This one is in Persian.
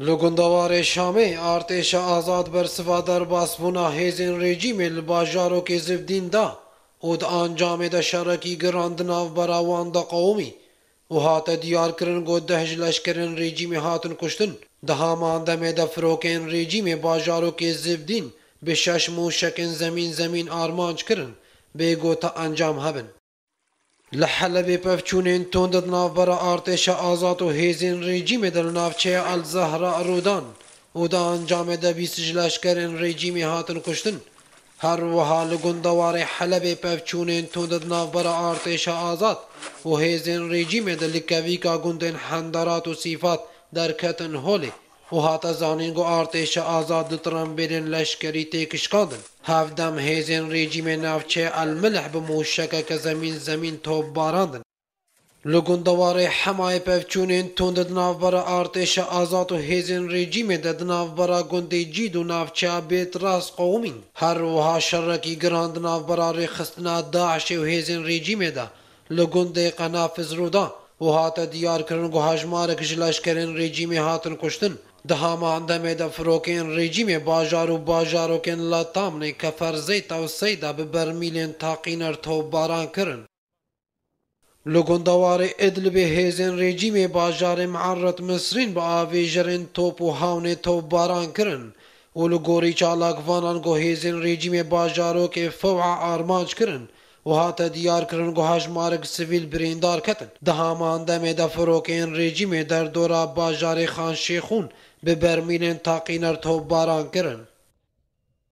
لگندوار شامی ارتش آزاد بر سوادر باسبونا هیزن رژیم لباجارو که زفدین دا و دا انجام دا شرکی گراند ناو براوان دا قومی و هات دیار کرن گو دهج لشکرن رژیم هاتن کشتن ده هامان دمه دا فروکن رژیم باجارو که زفدین به شش موشکن زمین زمین آرمانج کرن بگو تا انجام هبن لحلب پفچونین توندد نافبرا ارتش آزاد و هیزین رژیم در نافچه الزهرا رودان و دا انجام دا بیسج لشکرین رژیمی هاتن کشتن. هر وها لگندوار حلب پفچونین توندد نافبرا ارتش آزاد. و هیزین رژیم در لکویکا گندن حندرات و صفات در کتن هولی و هات زانین گو آزاد تران برین لشکری تکشکاندن ҳавдам ҳезен режиме навче алмилҳ би мӯшакака замин замин тоббарандин лугундавари ҳамаи певчунин тунд навбара артеша азоту ҳезин режиме да навбара гунди ҷиду навча бетрас қавмин ҳар роҳа шарраки гиранд навбара рехистна даъшеву ҳезин режиме да. Лугунди қанафизруда و هات دیارکردن گو هاجمارک جلاشکرین رژیم هاتن کشتن دها مانده می ده فروکین رژیم باجار و باجاروکین لاتام نه که فرزی تاو سیده به برمیلین تاقینر تو باران کرن لگندوار ادلب هیزین رژیم باجار معرت مصرین با آویجرین توپ و هاونه تو باران کرن و لگوری چالاک وانان گو هیزین رژیم باجاروک فوع آرمانج کرن و هات دیار کرن گو هجمارک سویل بریندار کتن دهامان دمه د فروکین رژیم در دورا باجار خان شیخون به برمینên taqîner topbaran kirin.